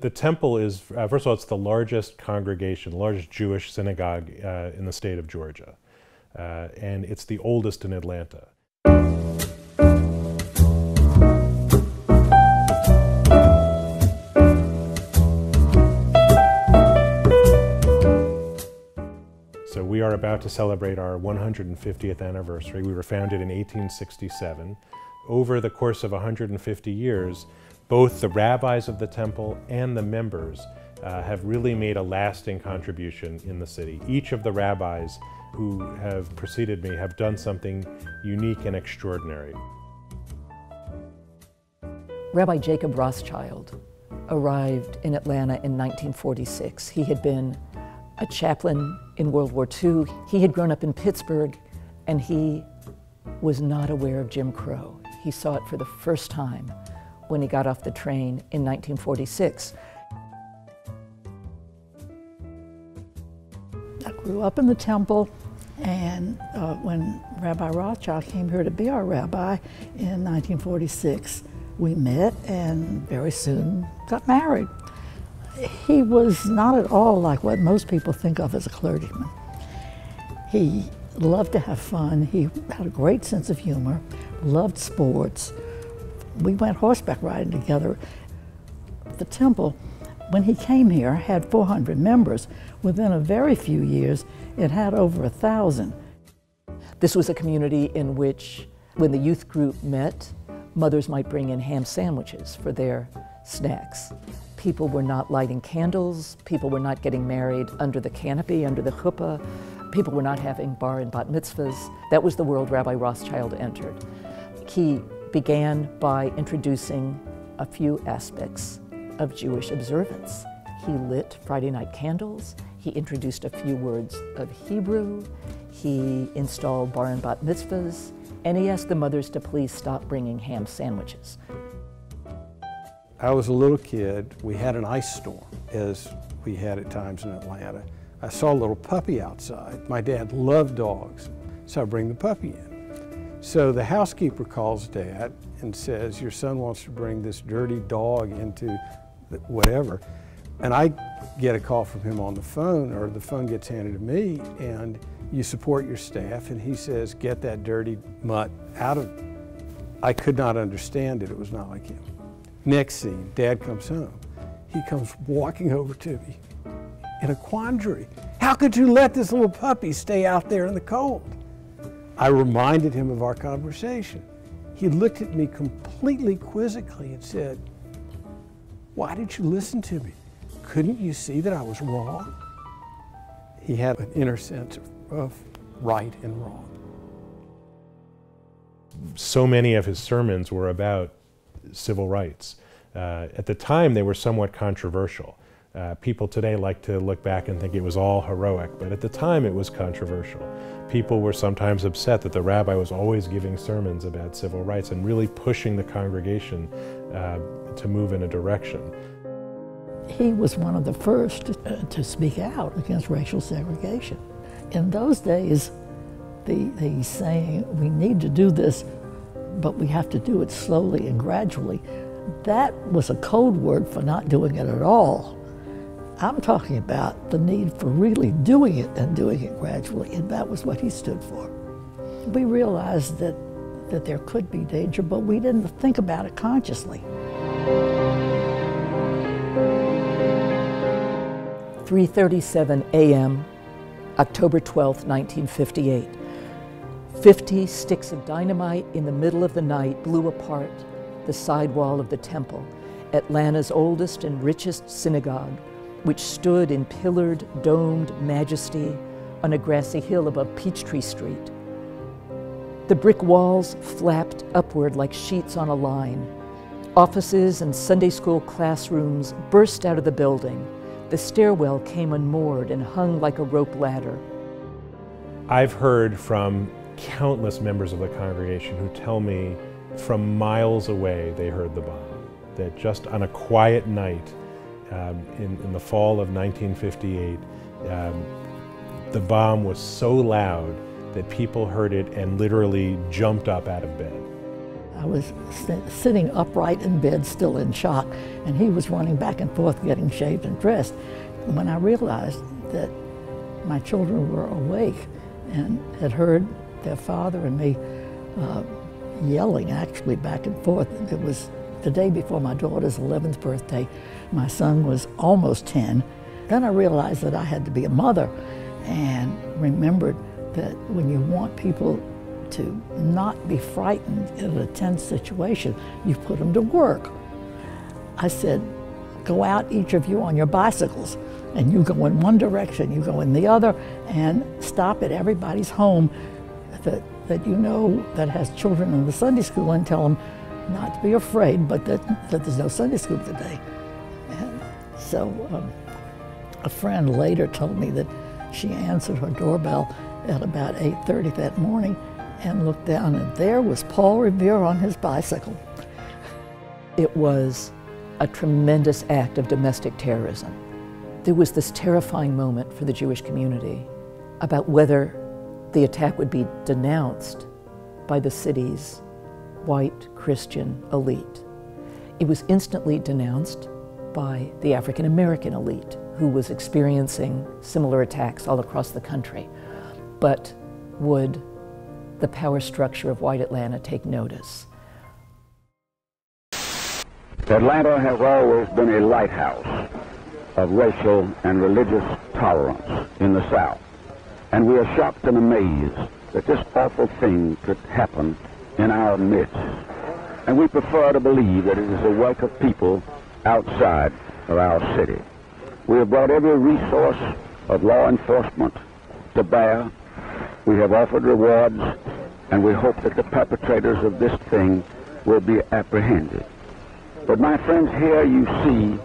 The temple is, uh, first of all, it's the largest congregation, largest Jewish synagogue uh, in the state of Georgia. Uh, and it's the oldest in Atlanta. So we are about to celebrate our 150th anniversary. We were founded in 1867. Over the course of 150 years, both the rabbis of the temple and the members uh, have really made a lasting contribution in the city. Each of the rabbis who have preceded me have done something unique and extraordinary. Rabbi Jacob Rothschild arrived in Atlanta in 1946. He had been a chaplain in World War II. He had grown up in Pittsburgh and he was not aware of Jim Crow. He saw it for the first time when he got off the train in 1946. I grew up in the temple, and uh, when Rabbi Rothschild came here to be our rabbi in 1946, we met and very soon got married. He was not at all like what most people think of as a clergyman. He loved to have fun. He had a great sense of humor, loved sports. We went horseback riding together. The temple, when he came here, had 400 members. Within a very few years, it had over a thousand. This was a community in which, when the youth group met, mothers might bring in ham sandwiches for their snacks. People were not lighting candles, people were not getting married under the canopy, under the chuppah, people were not having bar and bat mitzvahs. That was the world Rabbi Rothschild entered. He began by introducing a few aspects of Jewish observance. He lit Friday night candles, he introduced a few words of Hebrew, he installed bar and bat mitzvahs, and he asked the mothers to please stop bringing ham sandwiches. I was a little kid. We had an ice storm, as we had at times in Atlanta. I saw a little puppy outside. My dad loved dogs, so I bring the puppy in. So the housekeeper calls dad and says, your son wants to bring this dirty dog into whatever. And I get a call from him on the phone, or the phone gets handed to me, and you support your staff, and he says, get that dirty mutt out of. I could not understand it. It was not like him. Next scene, dad comes home. He comes walking over to me in a quandary. How could you let this little puppy stay out there in the cold? I reminded him of our conversation. He looked at me completely quizzically and said, Why did you listen to me? Couldn't you see that I was wrong? He had an inner sense of, right and wrong. So many of his sermons were about civil rights. Uh, at the time, they were somewhat controversial. Uh, people today like to look back and think it was all heroic, but at the time it was controversial. People were sometimes upset that the rabbi was always giving sermons about civil rights and really pushing the congregation uh, to move in a direction. He was one of the first to, uh, speak out against racial segregation. In those days, the, the saying, we need to do this, but we have to do it slowly and gradually, that was a code word for not doing it at all. I'm talking about the need for really doing it and doing it gradually, and that was what he stood for. We realized that, that there could be danger, but we didn't think about it consciously. 3:37 a.m., October 12, 1958. 50 sticks of dynamite in the middle of the night blew apart the sidewall of the temple, Atlanta's oldest and richest synagogue, which stood in pillared, domed majesty on a grassy hill above Peachtree Street. The brick walls flapped upward like sheets on a line. Offices and Sunday school classrooms burst out of the building. The stairwell came unmoored and hung like a rope ladder. I've heard from countless members of the congregation who tell me from miles away they heard the bomb. That just on a quiet night um, in, in, the fall of 1958, um, the bomb was so loud that people heard it and literally jumped up out of bed. I was sitting upright in bed, still in shock, and he was running back and forth, getting shaved and dressed. When I realized that my children were awake and had heard their father and me uh, yelling actually back and forth, it was the day before my daughter's 11th birthday. My son was almost 10. Then I realized that I had to be a mother and remembered that when you want people to not be frightened in a tense situation, you put them to work. I said, go out, each of you, on your bicycles, and you go in one direction, you go in the other, and stop at everybody's home that, that you know that has children in the Sunday school and tell them not to be afraid, but that, that there's no Sunday school today. And so um, a friend later told me that she answered her doorbell at about 8.30 that morning and looked down and there was Paul Revere on his bicycle. It was a tremendous act of domestic terrorism. There was this terrifying moment for the Jewish community about whether the attack would be denounced by the city's white Christian elite. It was instantly denounced by the African American elite who was experiencing similar attacks all across the country. But would the power structure of white Atlanta take notice? Atlanta has always been a lighthouse of racial and religious tolerance in the South. And we are shocked and amazed that this awful thing could happen in our midst. And we prefer to believe that it is the work of people outside of our city. We have brought every resource of law enforcement to bear. We have offered rewards, and we hope that the perpetrators of this thing will be apprehended. But my friends, here you see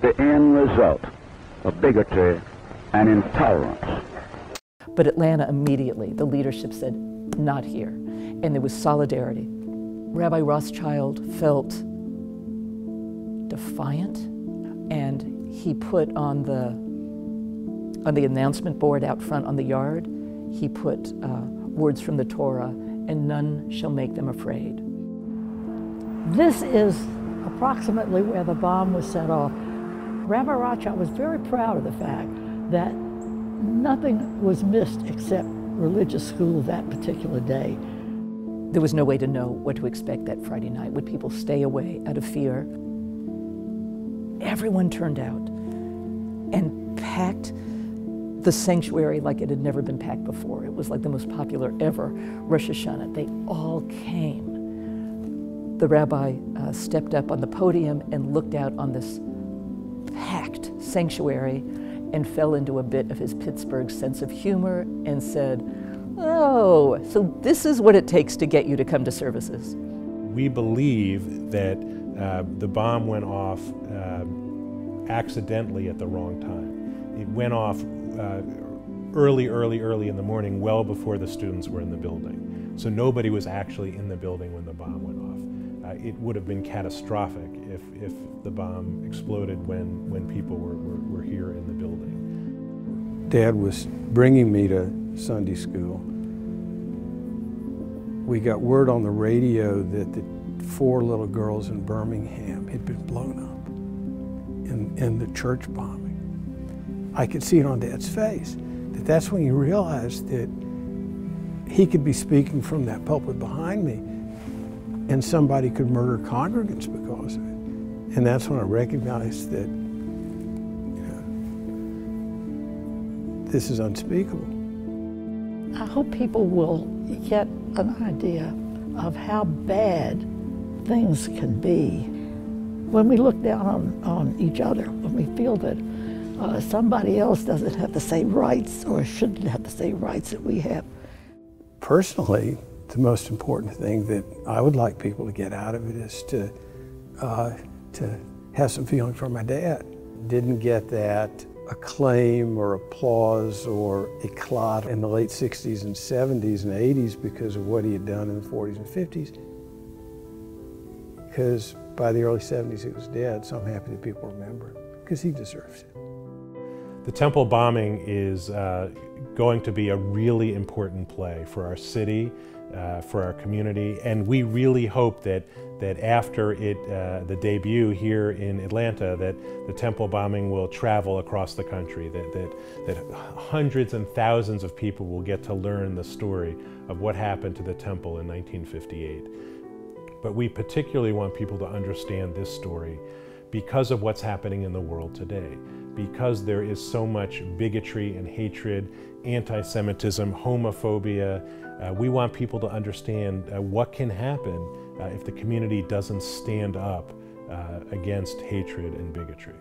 the end result of bigotry and intolerance. But Atlanta immediately, the leadership said, not here. And there was solidarity. Rabbi Rothschild felt defiant and he put on the on the announcement board out front on the yard, he put uh, words from the Torah, and none shall make them afraid. This is approximately where the bomb was set off. Rabbi Rothschild was very proud of the fact that nothing was missed except religious school that particular day. There was no way to know what to expect that Friday night. Would people stay away out of fear? Everyone turned out and packed the sanctuary like it had never been packed before. It was like the most popular ever Rosh Hashanah. They all came. The rabbi uh, stepped up on the podium and looked out on this packed sanctuary and fell into a bit of his Pittsburgh sense of humor and said, Oh, so this is what it takes to get you to come to services. We believe that uh, the bomb went off uh, accidentally at the wrong time. It went off uh, early, early, early in the morning, well before the students were in the building. So nobody was actually in the building when the bomb went off. Uh, it would have been catastrophic if, if the bomb exploded when, when people were, were, were here in the. Dad was bringing me to Sunday school. We got word on the radio that the four little girls in Birmingham had been blown up in, in the church bombing. I could see it on Dad's face. That that's when he realized that he could be speaking from that pulpit behind me and somebody could murder congregants because of it. And that's when I recognized that this is unspeakable. I hope people will get an idea of how bad things can be when we look down on, on each other, when we feel that uh, somebody else doesn't have the same rights or shouldn't have the same rights that we have. Personally, the most important thing that I would like people to get out of it is to, uh, to have some feeling for my dad. Didn't get that acclaim or applause or eclat in the late 60s and 70s and 80s because of what he had done in the 40s and 50s. Because by the early 70s he was dead, so I'm happy that people remember him because he deserves it. The temple bombing is uh, going to be a really important play for our city, uh, for our community. And we really hope that, that after it, uh, the debut here in Atlanta, that the temple bombing will travel across the country, that, that, that hundreds and thousands of people will get to learn the story of what happened to the temple in 1958. But we particularly want people to understand this story because of what's happening in the world today, because there is so much bigotry and hatred, anti Semitism, homophobia. Uh, we want people to understand uh, what can happen uh, if the community doesn't stand up uh, against hatred and bigotry.